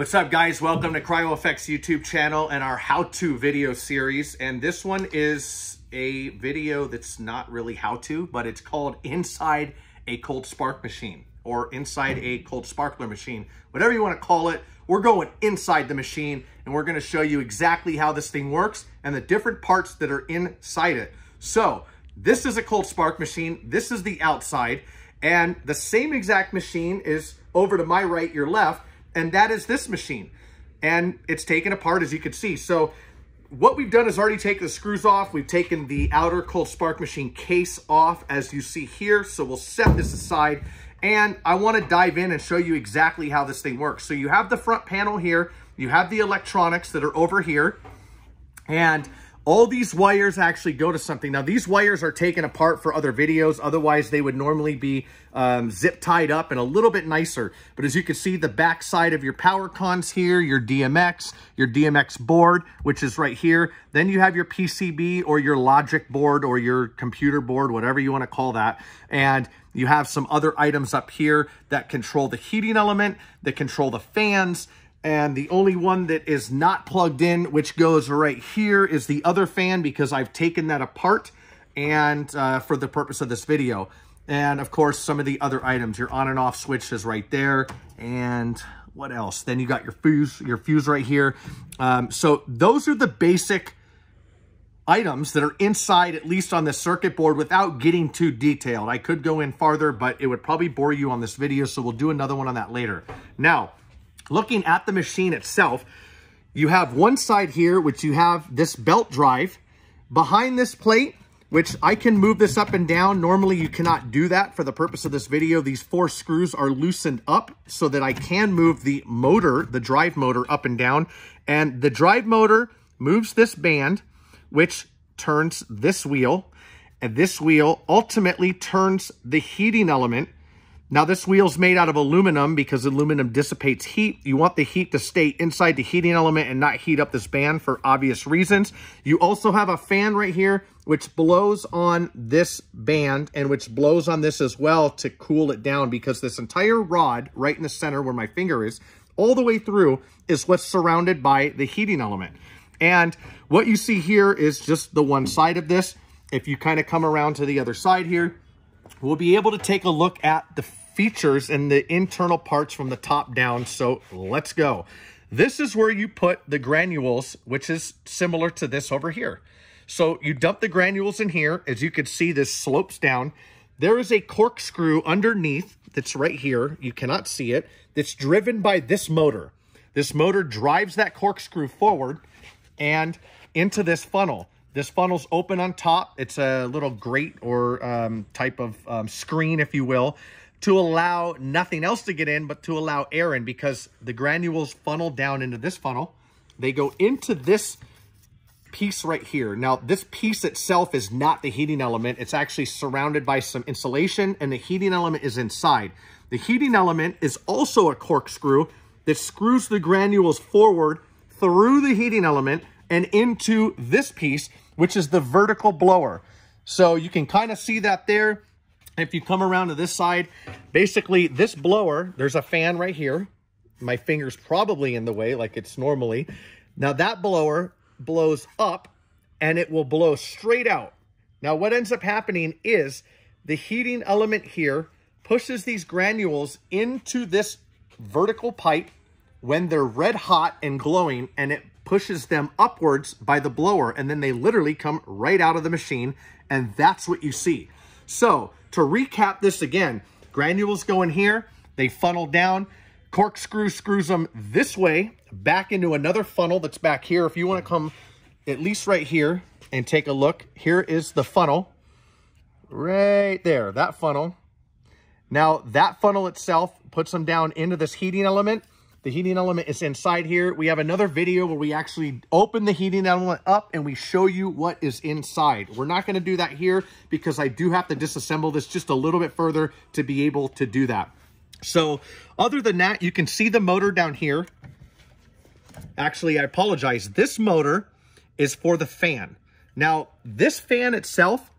What's up guys? Welcome to CryoFX YouTube channel and our how-to video series. And this one is a video that's not really how-to, but it's called Inside a Cold Spark Machine or Inside a Cold Sparkler Machine. Whatever you want to call it, we're going inside the machine and we're going to show you exactly how this thing works and the different parts that are inside it. So this is a cold spark machine. This is the outside and the same exact machine is over to my right, your left, and that is this machine. And it's taken apart, as you can see. So what we've done is already taken the screws off. We've taken the outer cold spark machine case off, as you see here. So we'll set this aside. And I want to dive in and show you exactly how this thing works. So you have the front panel here. You have the electronics that are over here. And all these wires actually go to something. Now, these wires are taken apart for other videos. Otherwise, they would normally be um, zip tied up and a little bit nicer. But as you can see, the back side of your power cons here, your DMX, your DMX board, which is right here. Then you have your PCB or your logic board or your computer board, whatever you want to call that. And you have some other items up here that control the heating element, that control the fans, and the only one that is not plugged in, which goes right here, is the other fan because I've taken that apart and uh, for the purpose of this video. And of course, some of the other items, your on and off switch is right there. And what else? Then you got your fuse, your fuse right here. Um, so those are the basic items that are inside, at least on the circuit board, without getting too detailed. I could go in farther, but it would probably bore you on this video, so we'll do another one on that later. Now, looking at the machine itself, you have one side here, which you have this belt drive. Behind this plate, which I can move this up and down. Normally, you cannot do that for the purpose of this video. These four screws are loosened up so that I can move the motor, the drive motor, up and down. And the drive motor moves this band, which turns this wheel. And this wheel ultimately turns the heating element now this wheel's made out of aluminum because aluminum dissipates heat. You want the heat to stay inside the heating element and not heat up this band for obvious reasons. You also have a fan right here which blows on this band and which blows on this as well to cool it down because this entire rod right in the center where my finger is all the way through is what's surrounded by the heating element. And what you see here is just the one side of this. If you kind of come around to the other side here, we'll be able to take a look at the features and the internal parts from the top down. So let's go. This is where you put the granules, which is similar to this over here. So you dump the granules in here. As you can see, this slopes down. There is a corkscrew underneath that's right here. You cannot see it. That's driven by this motor. This motor drives that corkscrew forward and into this funnel. This funnel's open on top. It's a little grate or um, type of um, screen, if you will to allow nothing else to get in, but to allow air in because the granules funnel down into this funnel. They go into this piece right here. Now, this piece itself is not the heating element. It's actually surrounded by some insulation and the heating element is inside. The heating element is also a corkscrew that screws the granules forward through the heating element and into this piece, which is the vertical blower. So you can kind of see that there. If you come around to this side, basically this blower, there's a fan right here. My finger's probably in the way like it's normally. Now that blower blows up and it will blow straight out. Now what ends up happening is the heating element here pushes these granules into this vertical pipe when they're red hot and glowing and it pushes them upwards by the blower and then they literally come right out of the machine and that's what you see. So to recap this again, granules go in here, they funnel down, corkscrew screws them this way back into another funnel that's back here. If you want to come at least right here and take a look, here is the funnel right there, that funnel. Now that funnel itself puts them down into this heating element the heating element is inside here. We have another video where we actually open the heating element up and we show you what is inside. We're not going to do that here because I do have to disassemble this just a little bit further to be able to do that. So other than that, you can see the motor down here. Actually, I apologize. This motor is for the fan. Now, this fan itself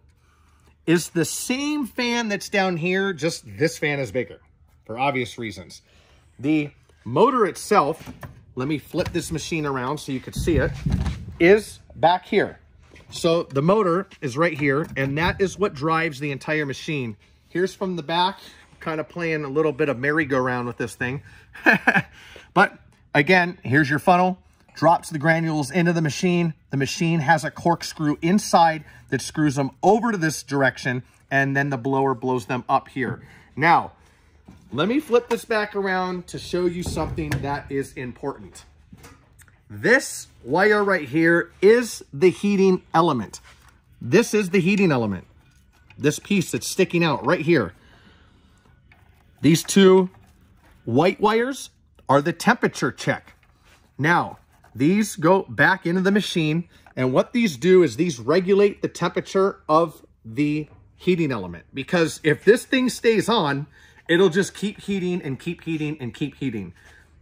is the same fan that's down here, just this fan is bigger for obvious reasons. The motor itself, let me flip this machine around so you can see it, is back here. So the motor is right here, and that is what drives the entire machine. Here's from the back, kind of playing a little bit of merry-go-round with this thing. but again, here's your funnel, drops the granules into the machine. The machine has a corkscrew inside that screws them over to this direction, and then the blower blows them up here. Now, let me flip this back around to show you something that is important. This wire right here is the heating element. This is the heating element. This piece that's sticking out right here. These two white wires are the temperature check. Now, these go back into the machine, and what these do is these regulate the temperature of the heating element. Because if this thing stays on, it'll just keep heating and keep heating and keep heating.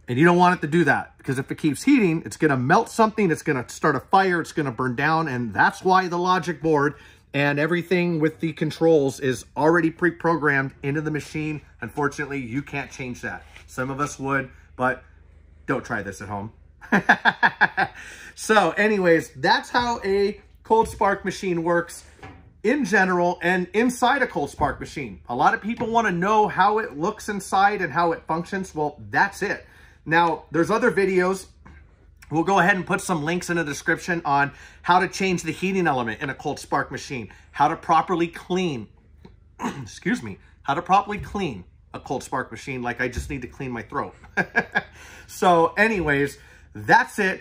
And you don't want it to do that because if it keeps heating, it's going to melt something. It's going to start a fire. It's going to burn down. And that's why the logic board and everything with the controls is already pre-programmed into the machine. Unfortunately, you can't change that. Some of us would, but don't try this at home. so anyways, that's how a cold spark machine works in general and inside a cold spark machine. A lot of people want to know how it looks inside and how it functions. Well, that's it. Now, there's other videos. We'll go ahead and put some links in the description on how to change the heating element in a cold spark machine, how to properly clean, excuse me, how to properly clean a cold spark machine like I just need to clean my throat. so anyways, that's it.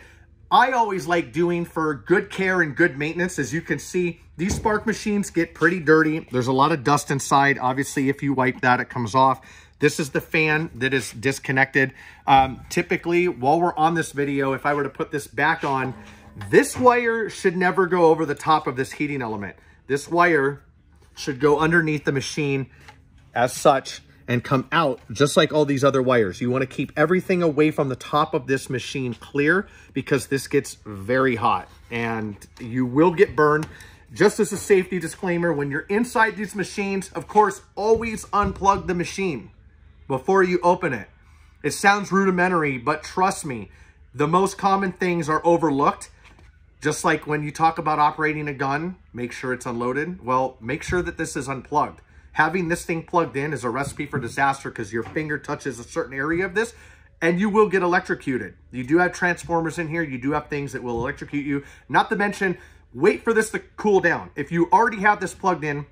I always like doing for good care and good maintenance. As you can see, these spark machines get pretty dirty. There's a lot of dust inside. Obviously, if you wipe that, it comes off. This is the fan that is disconnected. Um, typically, while we're on this video, if I were to put this back on, this wire should never go over the top of this heating element. This wire should go underneath the machine as such and come out just like all these other wires. You want to keep everything away from the top of this machine clear because this gets very hot and you will get burned. Just as a safety disclaimer, when you're inside these machines, of course, always unplug the machine before you open it. It sounds rudimentary, but trust me, the most common things are overlooked. Just like when you talk about operating a gun, make sure it's unloaded. Well, make sure that this is unplugged. Having this thing plugged in is a recipe for disaster because your finger touches a certain area of this and you will get electrocuted. You do have transformers in here. You do have things that will electrocute you. Not to mention, wait for this to cool down. If you already have this plugged in,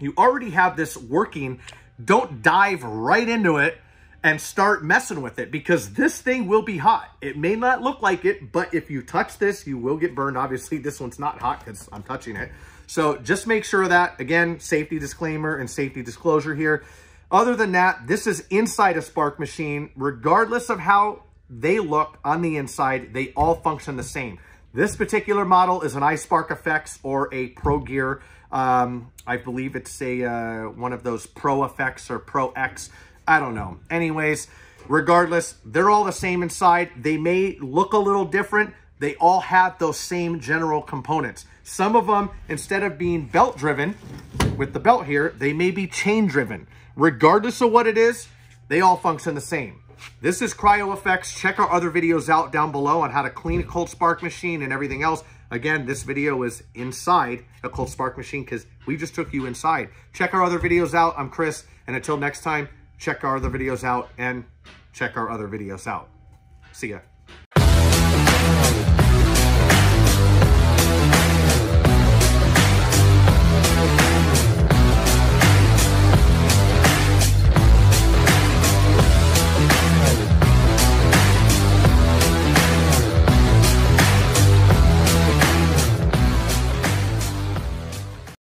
you already have this working, don't dive right into it and start messing with it because this thing will be hot. It may not look like it, but if you touch this, you will get burned. Obviously, this one's not hot because I'm touching it. So just make sure that, again, safety disclaimer and safety disclosure here. Other than that, this is inside a Spark machine. Regardless of how they look on the inside, they all function the same. This particular model is an iSparkFX or a Pro Gear. Um, I believe it's a uh, one of those Pro Effects or Pro X. I don't know. Anyways, regardless, they're all the same inside. They may look a little different. They all have those same general components. Some of them, instead of being belt driven with the belt here, they may be chain driven. Regardless of what it is, they all function the same. This is CryoFX. Check our other videos out down below on how to clean a cold spark machine and everything else. Again, this video is inside a cold spark machine because we just took you inside. Check our other videos out. I'm Chris. And until next time, check our other videos out and check our other videos out. See ya.